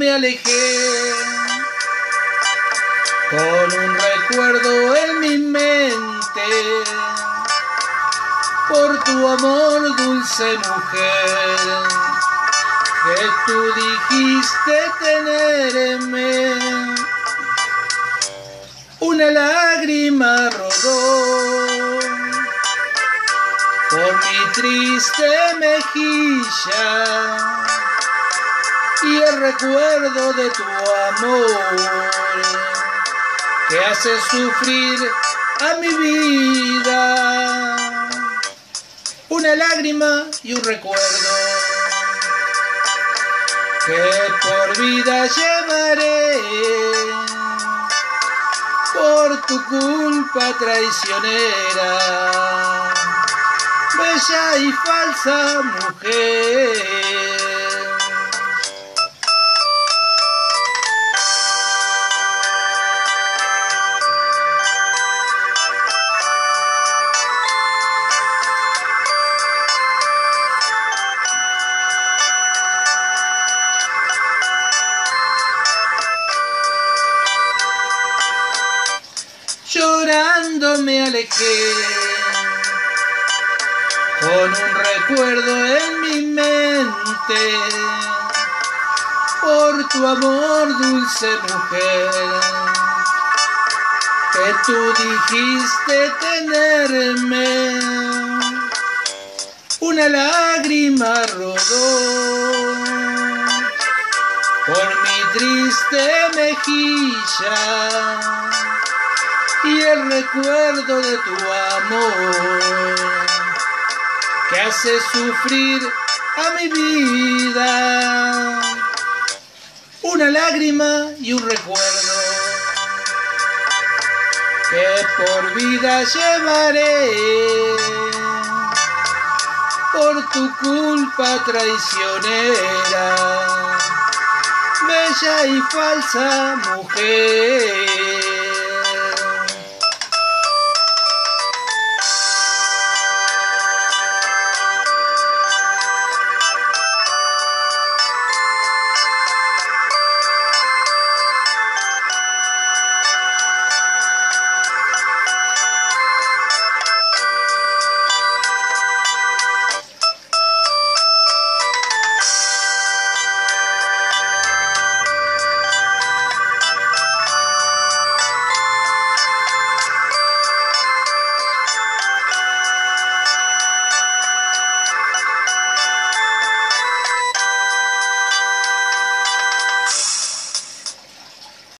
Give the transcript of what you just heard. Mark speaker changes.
Speaker 1: me alejé. Con un recuerdo en mi mente. Por tu amor, dulce mujer, que tú dijiste tenerme. Una lágrima rodó por mi triste mejilla y el recuerdo de tu amor que hace sufrir a mi vida. Una lágrima y un recuerdo que por vida llevaré por tu culpa traicionera, bella y falsa mujer. Llorando me alejé. Con un recuerdo en mi mente. Por tu amor dulce mujer. Que tú dijiste tenerme. Una lágrima rodó. Por mi triste mejilla y el recuerdo de tu amor que hace sufrir a mi vida. Una lágrima y un recuerdo que por vida llevaré por tu culpa traicionera, bella y falsa mujer.